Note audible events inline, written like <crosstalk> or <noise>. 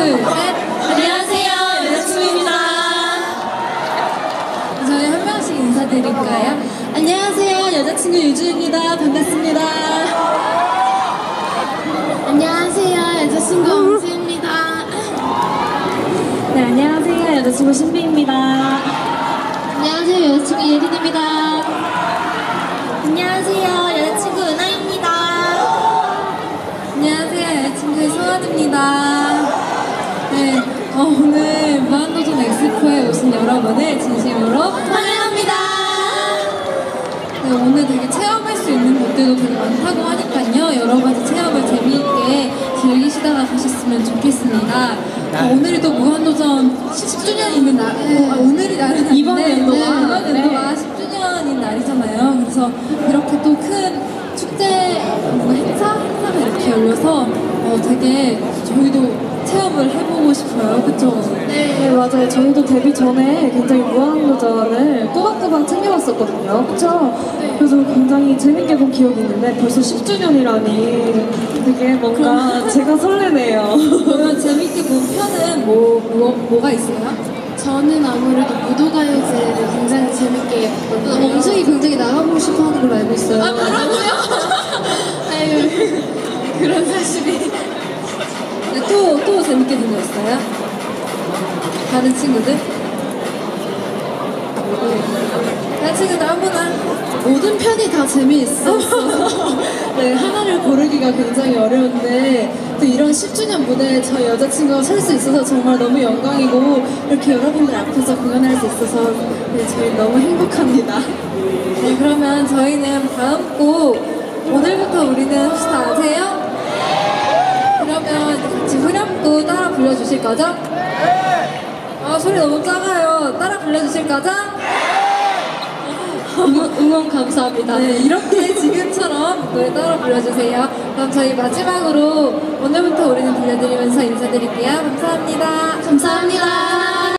둘, 셋. 안녕하세요, 여자친구입니다. 저희 한 명씩 인사드릴까요? 안녕하세요, 여자친구 유주입니다. 반갑습니다. 안녕하세요. 여자친구 엄지입니다. 네, 안녕하세요, 여자친구 신비입니다. 안녕하세요. 여자친구 예린입니다. 안녕하세요, 어, 오늘 무한도전 엑스포에 오신 여러분을 진심으로 환영합니다. 네, 오늘 되게 체험할 수 있는 곳들도 되게 많다고 하니까요. 여러 가지 체험을 재미있게 즐기시다가 가셨으면 좋겠습니다. 어, 오늘이 또 무한도전 10주년 있는 날, 아, 오늘이 날은 이번 연도가, 네, 이번 네. 연도가 10주년인 날이잖아요. 그래서 이렇게 또 큰 축제 뭔가 행사? 행사가 이렇게 열려서 어, 되게 저희도 체험을 해보고 싶어요. 그쵸? 네, 맞아요. 저희도 데뷔 전에 굉장히 무한도전을 꼬박꼬박 챙겨봤었거든요. 그쵸? 그래서 굉장히 재밌게 본 기억이 있는데 벌써 10주년이라니 되게 뭔가 제가 설레네요. 그러면 재밌게 본 편은 뭐, 뭐, 뭐가 있어요? 저는 아무래도 무도가요제를 굉장히 재밌게 봤거든요. 엄승이 굉장히 나가보고 싶어 하는 걸로 알고 있어요. 아, 뭐라고요? <laughs> 아유, 그런 사실이. 있어요? 다른 친구들? 다른 친구들 아무나 모든 편이 다 재미있어. <laughs> 네, 하나를 고르기가 굉장히 어려운데 또 이런 10주년 무대에 저희 여자친구가 설 수 있어서 정말 너무 영광이고 이렇게 여러분들 앞에서 공연할 수 있어서 네, 저희 너무 행복합니다. 네, 그러면 저희는 다음 곡 오늘부터 우리는 혹시 다 불러주실 거죠? 아 소리 너무 작아요. 따라 불러주실 거죠? 응원, 응원 감사합니다. 네, 이렇게 지금처럼 노래 따라 불러주세요. 그럼 저희 마지막으로 오늘부터 우리는 들려드리면서 인사드릴게요. 감사합니다. 감사합니다.